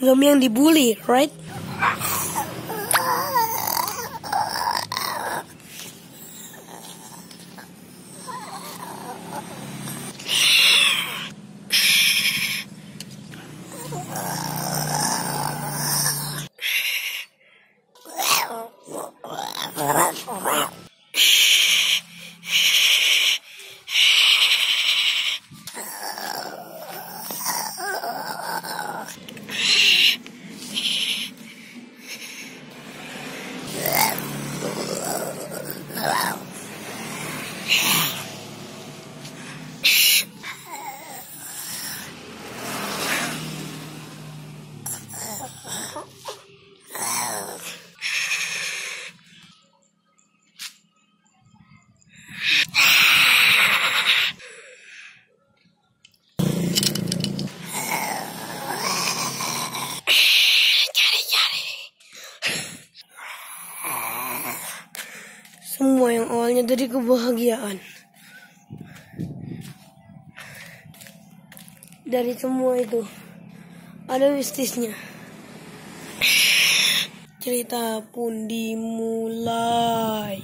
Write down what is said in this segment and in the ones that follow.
zombie yang dibully, right? Semua yang awalnya dari kebahagiaan. Dari semua itu ada mistisnya. Cerita pun dimulai.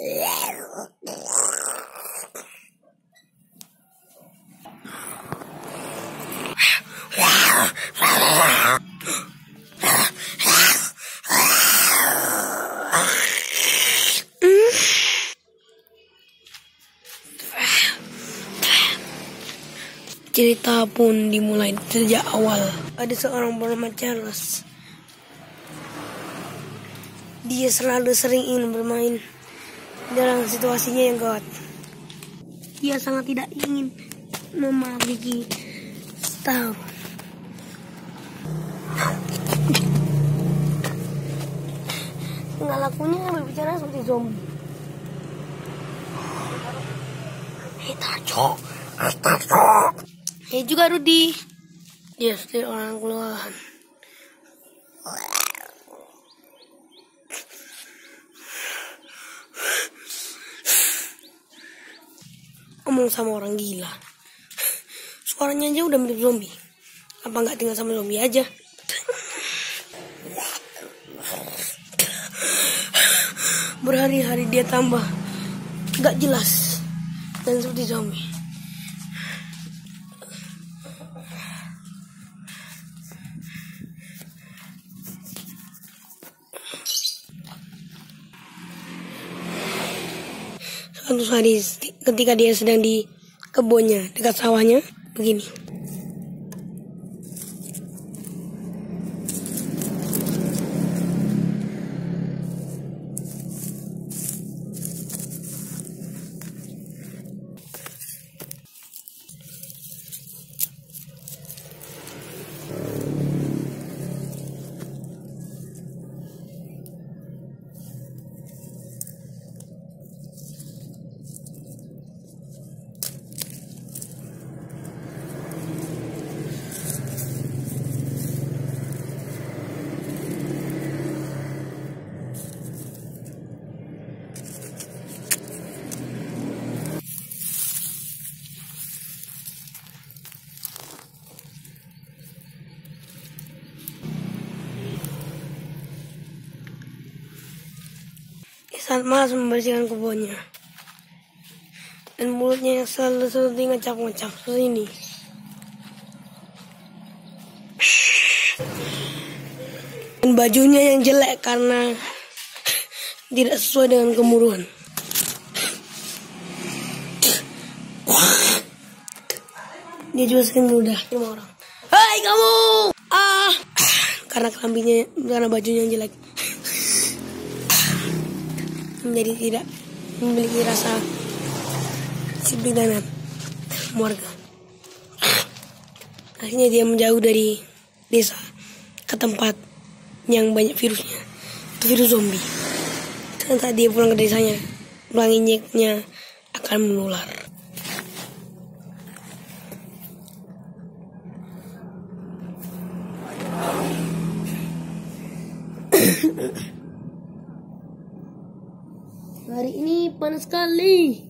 Cerita pun dimulai sejak awal. Ada seorang bernama Charles. Dia selalu sering ingin bermain dalam situasinya yang gawat. Dia sangat tidak ingin memiliki tahu. Tinggal lakunya berbicara seperti zombie. Hitacho, Hitacho. Ya juga Rudi. Dia seperti orang kelelahan. Ngomong sama orang gila. Suaranya aja udah mirip zombie. Apa nggak tinggal sama zombie aja? Berhari-hari dia tambah nggak jelas dan seperti zombie. Suatu hari ketika dia sedang di kebunnya dekat sawahnya begini. Saat malas membersihkan kebunnya. Dan mulutnya yang selalu seperti ngecap-ngecap seperti ini. Dan bajunya yang jelek karena tidak sesuai dengan kemuruan. Dia juga sering mudah sama orang. Hai kamu! Ah! Karena kelambinya, karena bajunya yang jelek. Menjadi tidak memiliki rasa disiplin dengan warga. Akhirnya dia menjauh dari desa ke tempat yang banyak virusnya. Itu virus zombie. Dan saat dia pulang ke desanya, pelangi akan menular. Hari ini panas sekali.